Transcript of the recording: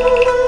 Woo!